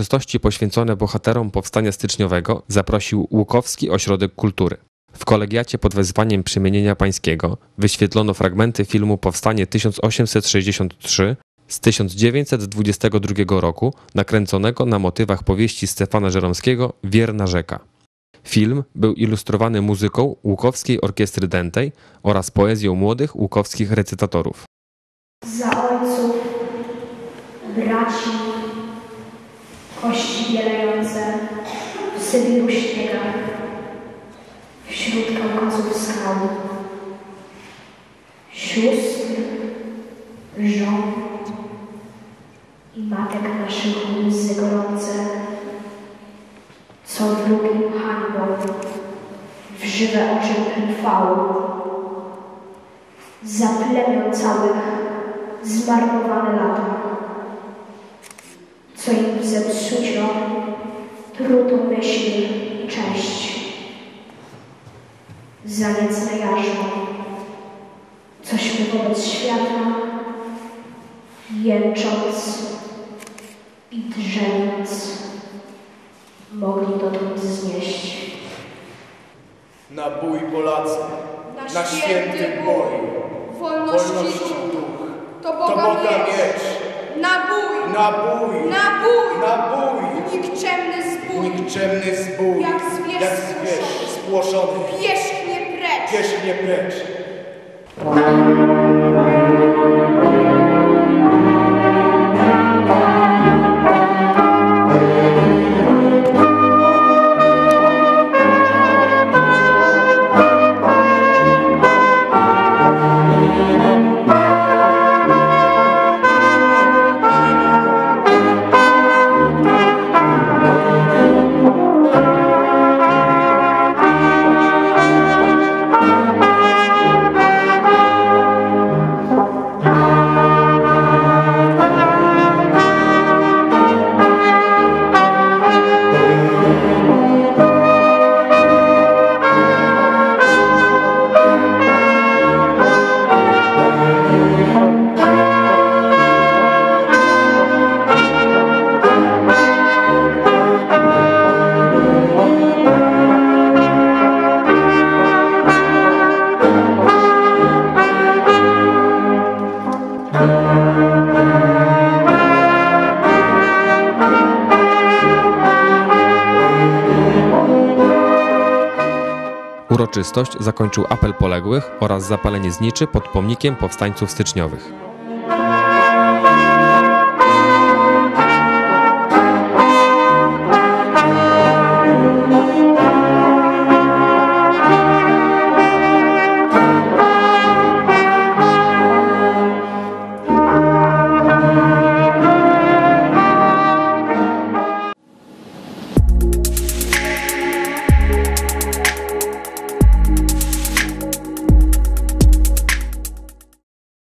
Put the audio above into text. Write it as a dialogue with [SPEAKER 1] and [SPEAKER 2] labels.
[SPEAKER 1] uroczystości poświęcone bohaterom Powstania Styczniowego zaprosił Łukowski Ośrodek Kultury. W kolegiacie pod wezwaniem Przemienienia Pańskiego wyświetlono fragmenty filmu Powstanie 1863 z 1922 roku, nakręconego na motywach powieści Stefana Żeromskiego Wierna rzeka. Film był ilustrowany muzyką Łukowskiej Orkiestry Dętej oraz poezją młodych łukowskich recytatorów.
[SPEAKER 2] za ojców, braci, kości bielejące w Sybiru śniegach, wśród Kaukazów skał, sióstr, żon i matek naszych łzy gorące, co drugim hańbą w żywe oczy trwało za plemion całych zmarnowane lata, Za niecne jarzmo, cośmy wobec świata, jęcząc i drzemiąc, mogli dotąd znieść.
[SPEAKER 3] Na bój Polacy,
[SPEAKER 4] Na
[SPEAKER 3] na
[SPEAKER 4] święty
[SPEAKER 3] święty
[SPEAKER 4] bój, wolności
[SPEAKER 3] wolności
[SPEAKER 4] duch, to
[SPEAKER 3] to
[SPEAKER 4] Boga,
[SPEAKER 3] Boga
[SPEAKER 4] miecz, na bój,
[SPEAKER 3] na bój,
[SPEAKER 4] na bój,
[SPEAKER 3] na bój,
[SPEAKER 4] nikczemny zbój,
[SPEAKER 3] nikczemny zbój,
[SPEAKER 4] Jak zwierz
[SPEAKER 3] jak zwierz spłoszony,
[SPEAKER 4] wierzchnie
[SPEAKER 3] queixa-me a prancha.
[SPEAKER 1] Uroczystość zakończył apel poległych oraz zapalenie zniczy pod pomnikiem powstańców styczniowych.